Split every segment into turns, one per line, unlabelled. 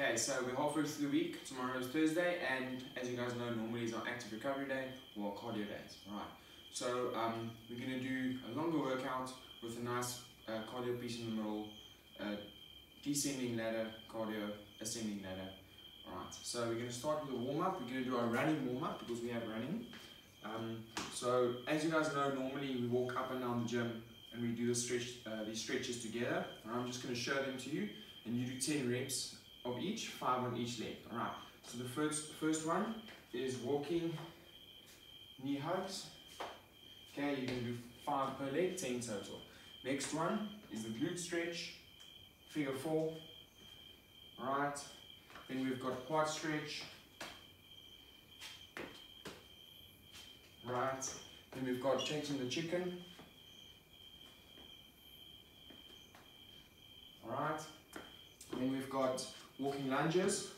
Okay, so we're halfway through the week. Tomorrow is Thursday, and as you guys know, normally is our active recovery day or cardio days. Right. So um, we're going to do a longer workout with a nice uh, cardio piece in the middle, uh, descending ladder, cardio, ascending ladder. Alright, so we're going to start with a warm up. We're going to do our running warm up because we have running. Um, so as you guys know, normally we walk up and down the gym and we do the stretch, uh, these stretches together. And I'm just going to show them to you, and you do 10 reps of each, five on each leg. Alright, so the first, first one is walking knee hugs. Okay, you can do five per leg, 10 total. Next one is the glute stretch, figure four. Alright, then we've got quad stretch. Right, then we've got changing the chicken. Alright, then we've got walking lunges.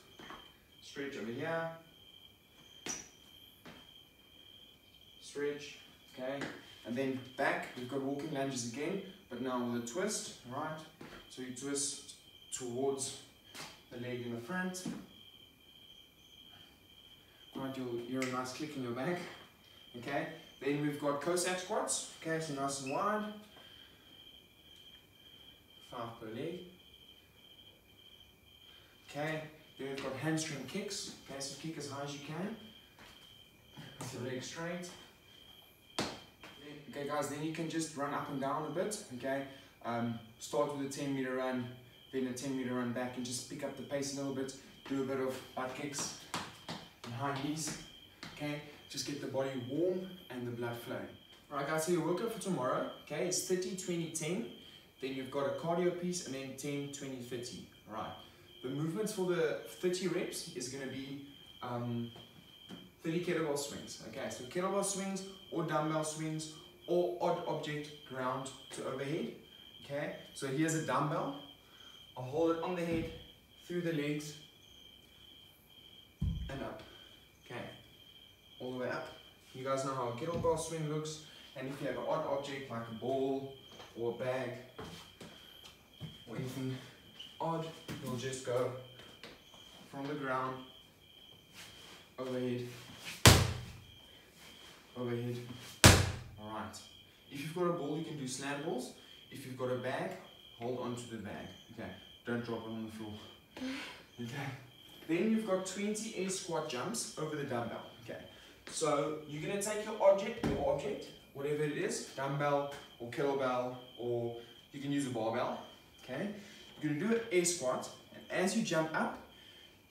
Stretch over here. Stretch, okay. And then back, we've got walking lunges again, but now with a twist, right? So you twist towards the leg in the front. Right, you'll hear a nice click in your back. Okay, then we've got Cossack squats. Okay, so nice and wide. Five per leg. Okay, then we've got hamstring kicks. Okay, so kick as high as you can. With your legs straight. Okay guys, then you can just run up and down a bit. Okay, um, start with a 10 meter run, then a 10 meter run back and just pick up the pace a little bit. Do a bit of butt kicks and high knees. Okay, just get the body warm and the blood flowing. Right guys, so your workout for tomorrow, okay, is 30, 20, 10. Then you've got a cardio piece and then 10, 20, 30. Alright. The movements for the 30 reps is going to be um, 30 kettlebell swings. Okay, so kettlebell swings or dumbbell swings or odd object ground to overhead. Okay, so here's a dumbbell. I'll hold it on the head, through the legs, and up. Okay, all the way up. You guys know how a kettlebell swing looks. And if you have an odd object like a ball or a bag or anything odd, you'll just go from the ground, overhead, overhead. Alright. If you've got a ball, you can do slam balls. If you've got a bag, hold on to the bag. Okay. Don't drop it on the floor. Okay. Then you've got 20 air squat jumps over the dumbbell. Okay. So you're gonna take your object, your object, whatever it is, dumbbell or kettlebell, or you can use a barbell. Okay. You're gonna do an air squat, and as you jump up,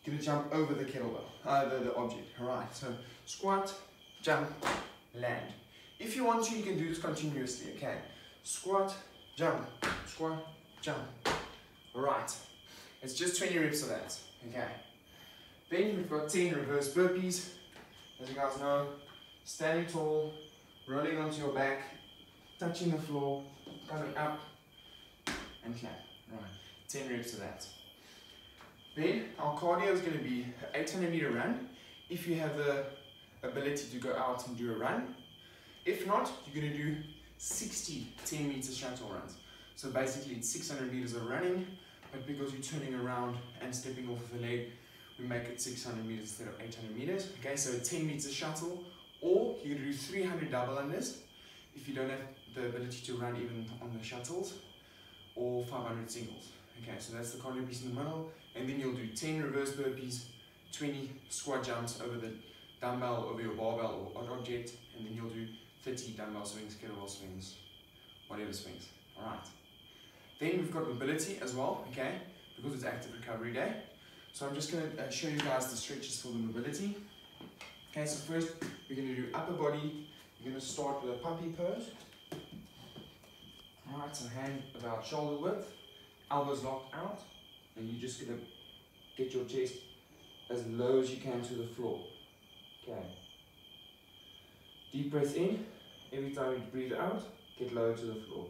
you're gonna jump over the kettlebell, uh, the, the object. Alright. So squat, jump, land. If you want to, you can do this continuously. Okay. Squat, jump, squat, jump. Alright. It's just 20 reps of that. Okay. Then we've got 10 reverse burpees. As you guys know, standing tall, rolling onto your back, touching the floor, coming up, and clap. Right. 10 reps of that. Then our cardio is going to be an 800 meter run. If you have the ability to go out and do a run. If not, you're going to do 60 10 meter shuttle runs. So basically it's 600 meters of running, but because you're turning around and stepping off of a leg, we make it 600 meters instead of 800 meters. Okay, so a 10 meter shuttle, or you can do 300 double unders if you don't have the ability to run even on the shuttles, or 500 singles. Okay, so that's the cardio piece in the middle, and then you'll do 10 reverse burpees, 20 squat jumps over the dumbbell, over your barbell or odd object, and then you'll do 30 dumbbell swings, kettlebell swings, whatever swings. Alright. Then we've got mobility as well, okay, because it's active recovery day. So I'm just going to uh, show you guys the stretches for the mobility. Okay, so first we're going to do upper body. You're going to start with a puppy pose. Alright, so hand about shoulder width, elbows locked out, and you're just to get your chest as low as you can to the floor. Okay. Deep breath in. Every time you breathe out, get low to the floor.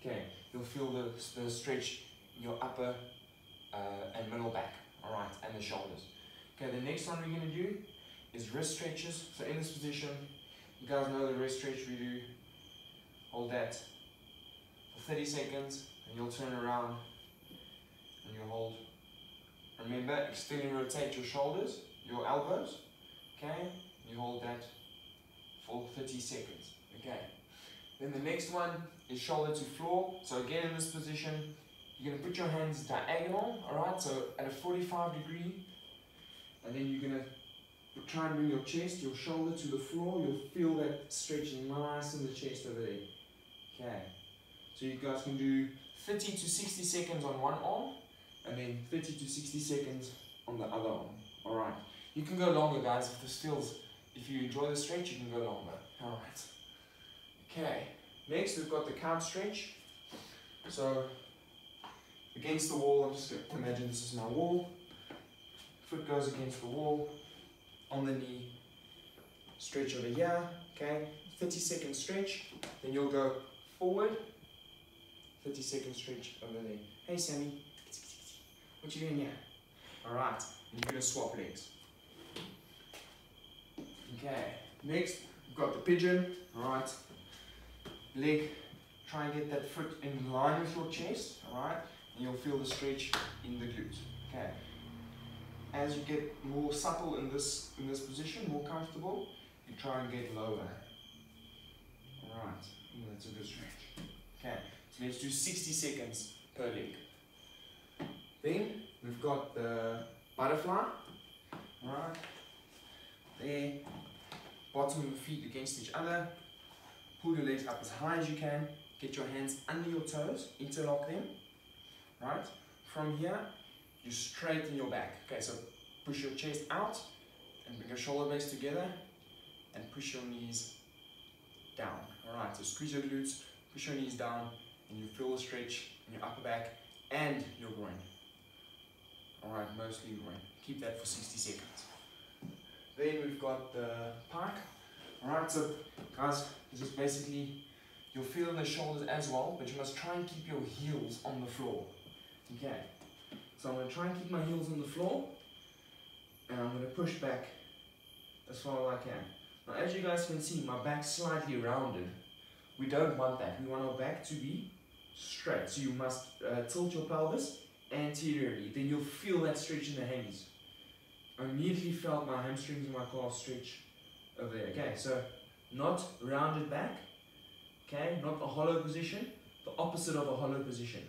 Okay, you'll feel the, the stretch in your upper uh, and middle back, alright, and the shoulders. Okay, the next one we're to do is wrist stretches. So in this position, you guys know the wrist stretch we do. Hold that for 30 seconds, and you'll turn around and you'll hold Remember, externally rotate your shoulders, your elbows, okay? You hold that for 30 seconds, okay? Then the next one is shoulder to floor. So again in this position, you're gonna put your hands diagonal, alright? So at a 45 degree, and then you're gonna try and bring your chest, your shoulder to the floor. You'll feel that stretching nice in the chest over there. Okay. So you guys can do 30 to 60 seconds on one arm, and then 30 to 60 seconds on the other arm. Alright. You can go longer guys if the skills, if you enjoy the stretch, you can go longer. Alright. Okay. Next we've got the couch stretch. So against the wall, I'm just going to imagine this is my wall. Foot goes against the wall, on the knee, stretch over here, okay? 30 second stretch, then you'll go forward, 30 second stretch over there. Hey Sammy, what you doing here? Alright, and you're gonna swap legs. Okay, next we've got the pigeon, alright. Leg, try and get that foot in line with your chest, alright? And you'll feel the stretch in the glutes, okay? As you get more supple in this in this position, more comfortable, you try and get lower. Alright, that's a good stretch. Okay, so let's do 60 seconds per leg. Then we've got the butterfly. Alright. There. Bottom of the feet against each other. Pull your legs up as high as you can. Get your hands under your toes. Interlock them. Right. From here, you straighten your back. Okay, so push your chest out and bring your shoulder blades together and push your knees down. Alright, so squeeze your glutes, push your knees down, and you feel the stretch in your upper back and your groin. Alright, mostly groin. Keep that for 60 seconds. Then we've got the pike. Alright, so guys, this is basically, you'll feel in the shoulders as well, but you must try and keep your heels on the floor. Okay, so I'm going to try and keep my heels on the floor, and I'm going to push back as far as I can. Now as you guys can see, my back's slightly rounded. We don't want that. We want our back to be straight. So you must uh, tilt your pelvis anteriorly. Then you'll feel that stretch in the hammies. I immediately felt my hamstrings and my calves stretch over there. Okay, so not rounded back. Okay, not a hollow position. The opposite of a hollow position.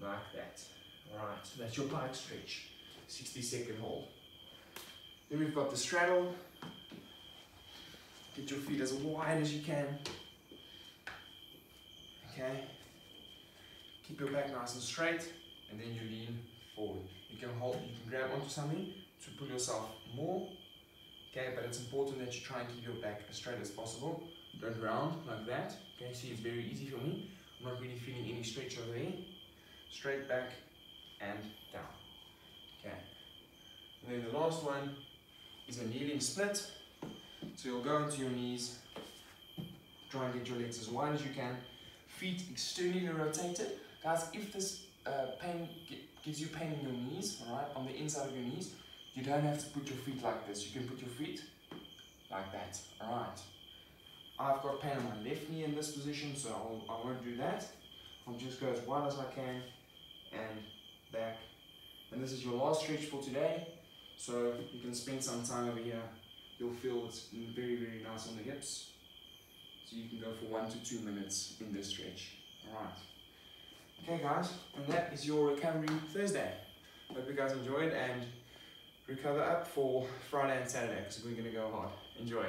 Like that. Alright, so that's your pike stretch. 60 second hold. Then we've got the straddle. Get your feet as wide as you can. Okay. Keep your back nice and straight, and then you lean forward. You can hold, you can grab onto something to pull yourself more. Okay, but it's important that you try and keep your back as straight as possible. Don't round like that. Okay, see it's very easy for me. I'm not really feeling any stretch over there. Straight back and down. Okay. And then the last one is a kneeling split. So you'll go into your knees, try and get your legs as wide as you can, feet externally rotated. Guys, if this uh, pain gives you pain in your knees, alright, on the inside of your knees, you don't have to put your feet like this. You can put your feet like that, alright. I've got pain on my left knee in this position, so I'll, I won't do that. I'll just go as wide as I can and back. And this is your last stretch for today, so you can spend some time over here you'll feel it's very, very nice on the hips. So you can go for one to two minutes in this stretch. Alright. Okay guys, and that is your recovery Thursday. Hope you guys enjoyed and recover up for Friday and Saturday because we're going to go hard. Enjoy.